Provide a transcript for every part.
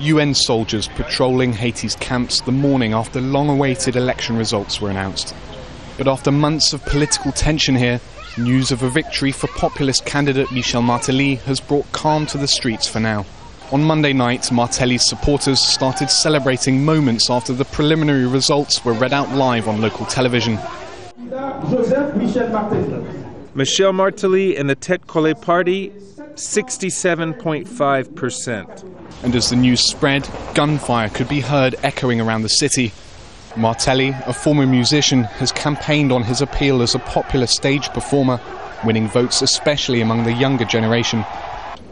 UN soldiers patrolling Haiti's camps the morning after long awaited election results were announced. But after months of political tension here, news of a victory for populist candidate Michel Martelly has brought calm to the streets for now. On Monday night, Martelly's supporters started celebrating moments after the preliminary results were read out live on local television. Michel Martelly and the Tèt Kale party, 67.5%. And as the news spread, gunfire could be heard echoing around the city. Martelly, a former musician, has campaigned on his appeal as a popular stage performer, winning votes especially among the younger generation.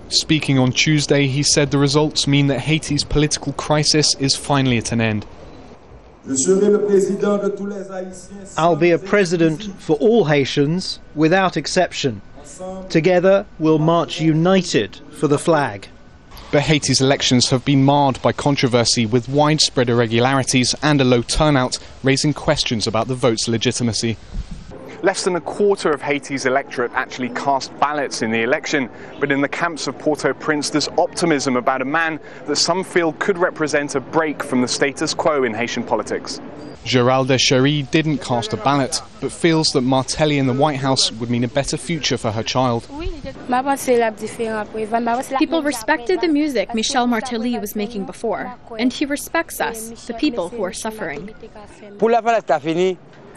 Speaking on Tuesday, he said the results mean that Haiti's political crisis is finally at an end. I'll be a president for all Haitians without exception. Together, we'll march united for the flag. But Haiti's elections have been marred by controversy with widespread irregularities and a low turnout, raising questions about the vote's legitimacy. Less than a quarter of Haiti's electorate actually cast ballots in the election, but in the camps of Port-au-Prince there's optimism about a man that some feel could represent a break from the status quo in Haitian politics. Gérald Deschery didn't cast a ballot, but feels that Martelly in the White House would mean a better future for her child. People respected the music Michel Martelly was making before, and he respects us, the people who are suffering.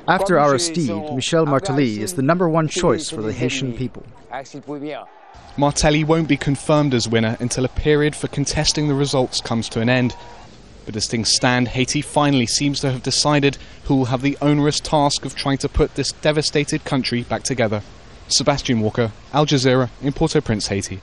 After Aristide, Michel Martelly is the number one choice for the Haitian people. Martelly won't be confirmed as winner until a period for contesting the results comes to an end. But as things stand, Haiti finally seems to have decided who will have the onerous task of trying to put this devastated country back together. Sebastian Walker, Al Jazeera, in Port au Prince, Haiti.